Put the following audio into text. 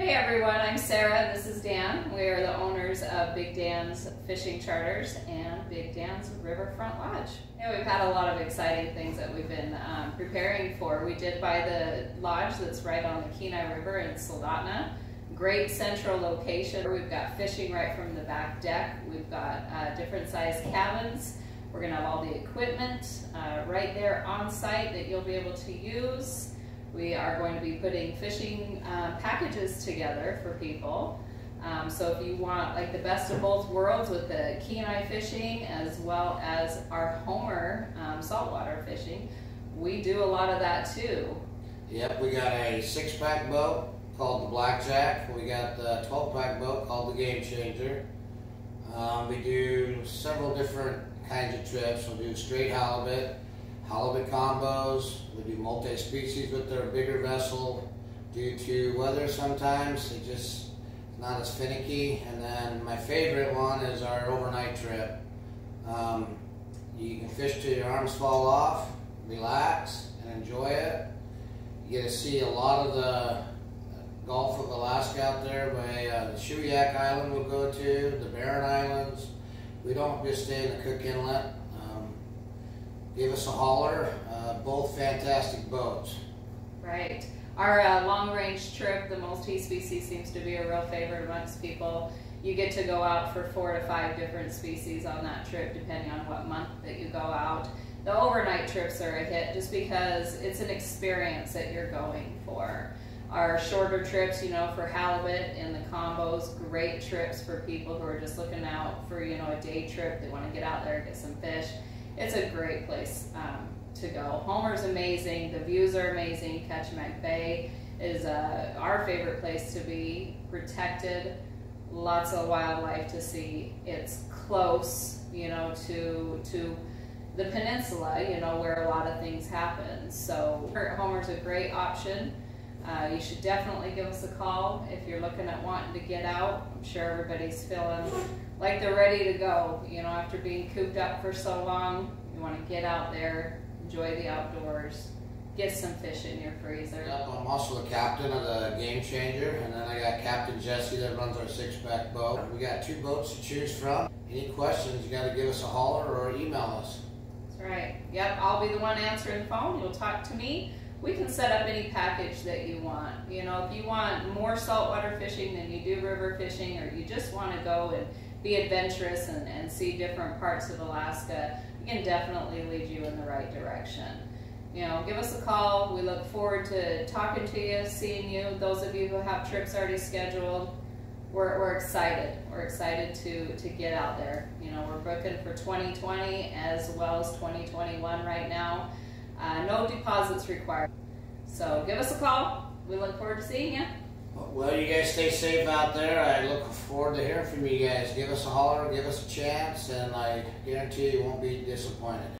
Hey everyone, I'm Sarah. This is Dan. We are the owners of Big Dan's Fishing Charters and Big Dan's Riverfront Lodge. Yeah, we've had a lot of exciting things that we've been um, preparing for. We did buy the lodge that's right on the Kenai River in Soldotna. Great central location. We've got fishing right from the back deck. We've got uh, different size cabins. We're going to have all the equipment uh, right there on site that you'll be able to use. We are going to be putting fishing uh, packages together for people. Um, so if you want like the best of both worlds with the Kenai fishing as well as our Homer um, saltwater fishing, we do a lot of that too. Yep, we got a six-pack boat called the Blackjack. We got the 12-pack boat called the Game Changer. Um, we do several different kinds of trips. We'll do straight halibut, halibut combos. We do multi-species with their bigger vessel. Due to weather sometimes, it just not as finicky. And then my favorite one is our overnight trip. Um, you can fish till your arms fall off, relax, and enjoy it. You get to see a lot of the Gulf of Alaska out there by uh, the Shuyak Island we'll go to, the Barren Islands. We don't just stay in the Cook Inlet. Give us a holler. Uh, both fantastic boats. Right. Our uh, long range trip, the multi species, seems to be a real favorite amongst people. You get to go out for four to five different species on that trip, depending on what month that you go out. The overnight trips are a hit just because it's an experience that you're going for. Our shorter trips, you know, for halibut and the combos, great trips for people who are just looking out for, you know, a day trip. They want to get out there, and get some fish. It's a great place um, to go. Homer's amazing. The views are amazing. Kachemak Bay is uh, our favorite place to be. Protected, lots of wildlife to see. It's close, you know, to to the peninsula, you know, where a lot of things happen. So Homer's a great option. Uh, you should definitely give us a call if you're looking at wanting to get out. I'm sure everybody's feeling like they're ready to go. You know, after being cooped up for so long, you want to get out there, enjoy the outdoors, get some fish in your freezer. Yep, I'm also the captain of the Game Changer, and then I got Captain Jesse that runs our six-pack boat. We got two boats to choose from. Any questions, you got to give us a holler or email us. That's right. Yep, I'll be the one answering the phone. You'll talk to me we can set up any package that you want. You know, if you want more saltwater fishing than you do river fishing, or you just want to go and be adventurous and, and see different parts of Alaska, we can definitely lead you in the right direction. You know, give us a call. We look forward to talking to you, seeing you. Those of you who have trips already scheduled, we're, we're excited. We're excited to, to get out there. You know, we're booking for 2020 as well as 2021 right now. Uh, no deposits required. So give us a call. We look forward to seeing you. Well, you guys stay safe out there. I look forward to hearing from you guys. Give us a holler, give us a chance, and I guarantee you won't be disappointed.